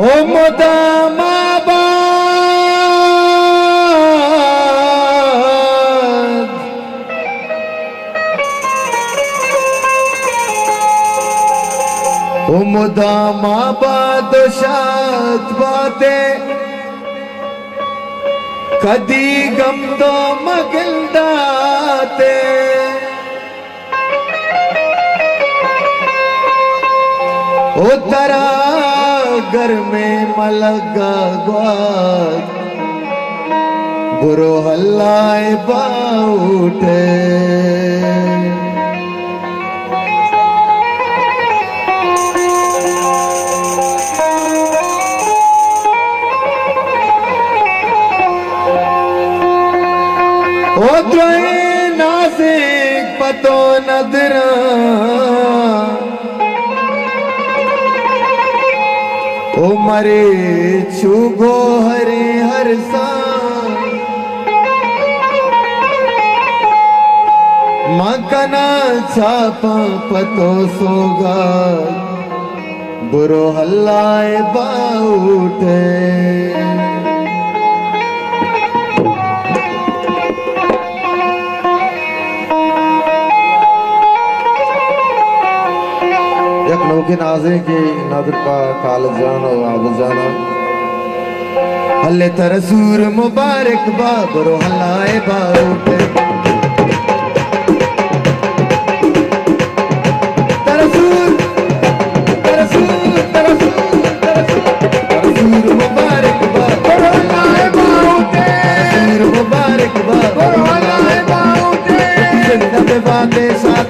ओ मुदामाबाद ओ मुदामाबाद शात बातें। कदी गम तो मगिलदाते ओ तरा घर में मलगा ग्वाद बुरो हल्लाए बाउटे ओ नासिक पतो नदरा। ओ मरे छुगो हरे हर सा मकना छापा पतो सोगा। बुरो हल्लाए बाउटे एक नौके नाजे के नादर का काल जाना आब जाना हल्ले तरसूर मुबारक बाबरो मुबारक बाबरो बाउटे तरसूर मुबारक बाबरो पे बातें साथ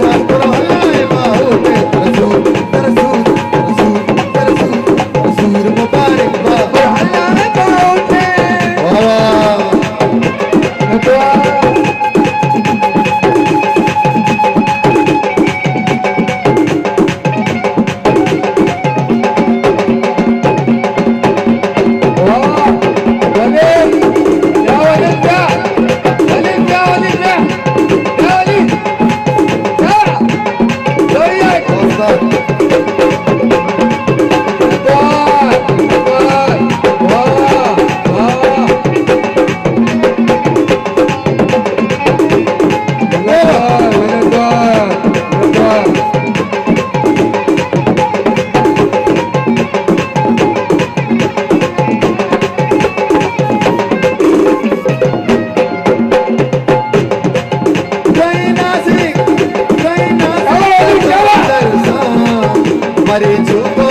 Thank you. ज़िंदा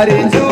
मरी झुको